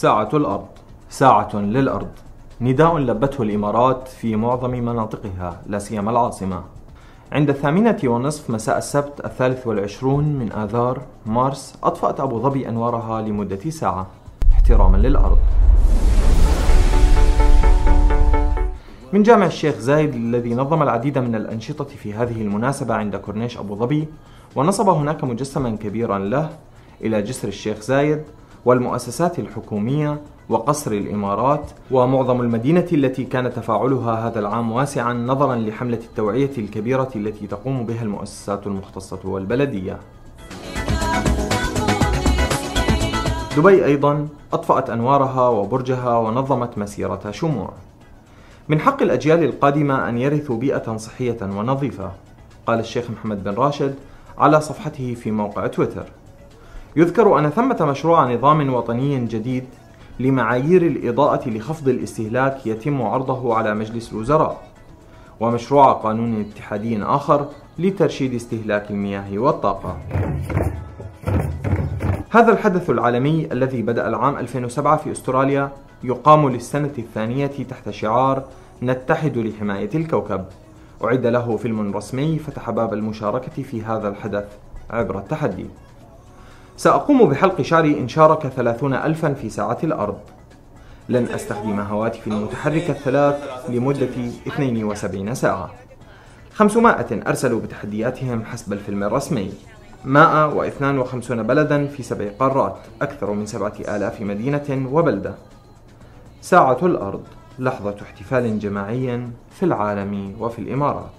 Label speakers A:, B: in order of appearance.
A: ساعة الأرض ساعة للأرض. نداء لبته الإمارات في معظم مناطقها لا سيما العاصمة. عند الثامنة والنصف مساء السبت الثالث والعشرون من آذار مارس أطفأت أبو ظبي أنوارها لمدة ساعة. احتراما للأرض. من جامع الشيخ زايد الذي نظم العديد من الأنشطة في هذه المناسبة عند كورنيش أبو ظبي ونصب هناك مجسما كبيرا له إلى جسر الشيخ زايد والمؤسسات الحكومية وقصر الإمارات ومعظم المدينة التي كان تفاعلها هذا العام واسعا نظرا لحملة التوعية الكبيرة التي تقوم بها المؤسسات المختصة والبلدية. دبي أيضا أطفأت أنوارها وبرجها ونظمت مسيرة شموع. من حق الأجيال القادمة أن يرثوا بيئة صحية ونظيفة قال الشيخ محمد بن راشد على صفحته في موقع تويتر. يذكر أن ثمة مشروع نظام وطني جديد لمعايير الإضاءة لخفض الاستهلاك يتم عرضه على مجلس الوزراء ومشروع قانون اتحادي آخر لترشيد استهلاك المياه والطاقة. هذا الحدث العالمي الذي بدأ العام 2007 في أستراليا يقام للسنة الثانية تحت شعار نتحد لحماية الكوكب. أعد له فيلم رسمي فتح باب المشاركة في هذا الحدث عبر التحدي. سأقوم بحلق شعري إن شارك ثلاثون ألفا في ساعة الأرض. لن أستخدم هواتفي المتحركة الثلاث لمدة 72 ساعة. 500 أرسلوا بتحدياتهم حسب الفيلم الرسمي. 152 بلدا في سبع قارات أكثر من 7000 مدينة وبلدة. ساعة الأرض لحظة احتفال جماعي في العالم وفي الإمارات.